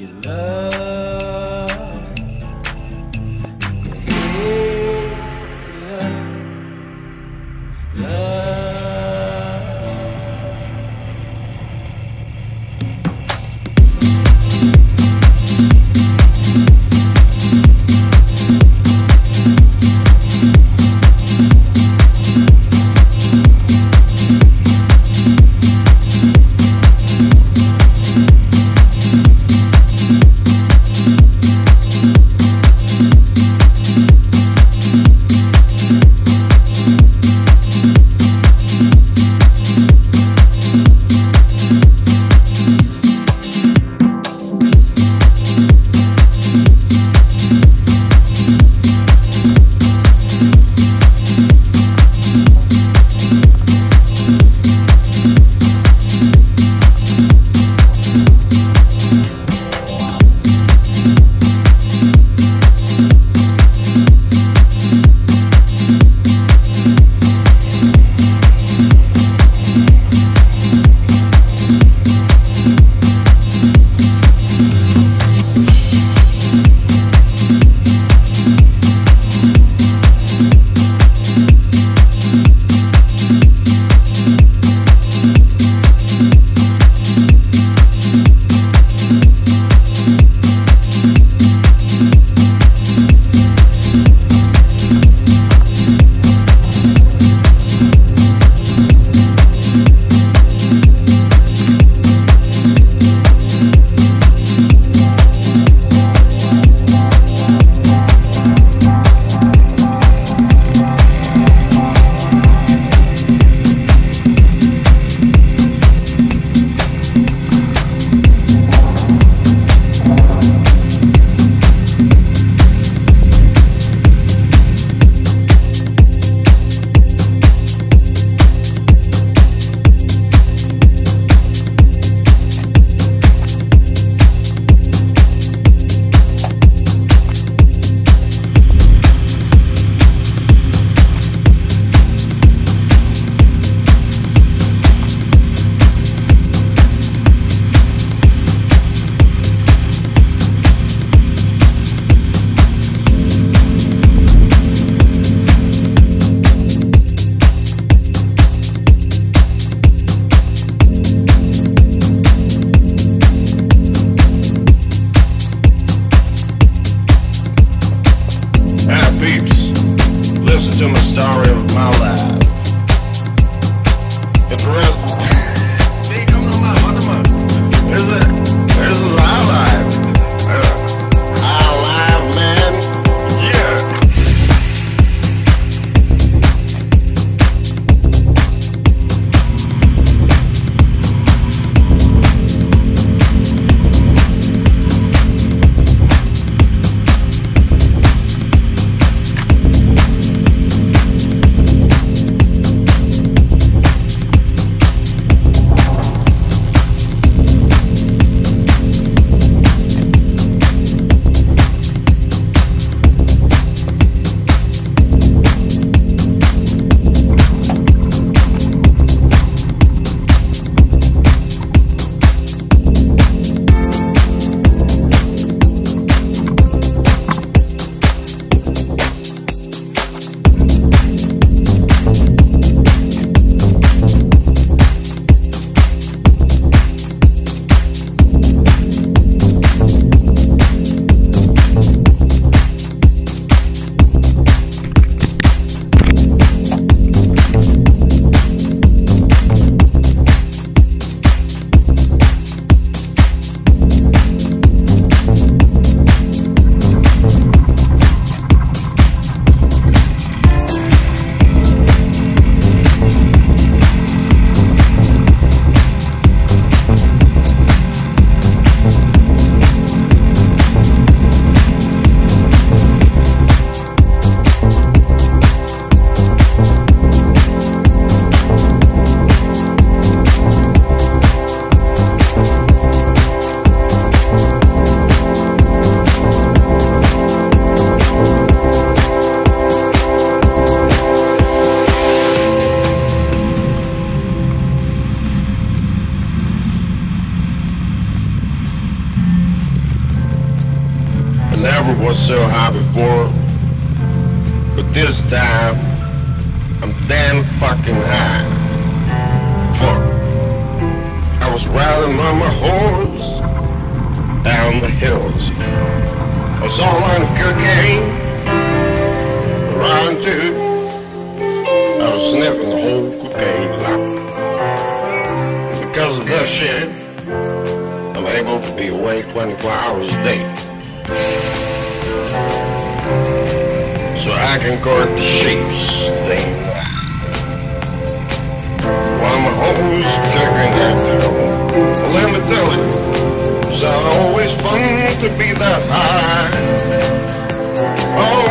your love. Time I'm damn fucking high. Fuck. I was riding on my horse down the hills. I saw a line of cocaine around two. I was sniffing the whole cocaine line. Because of that shit, I'm able to be awake 24 hours a day so I can cork sheep's thing. While my hoes kicking that down. Well, let me tell you, it's always fun to be that high. Oh,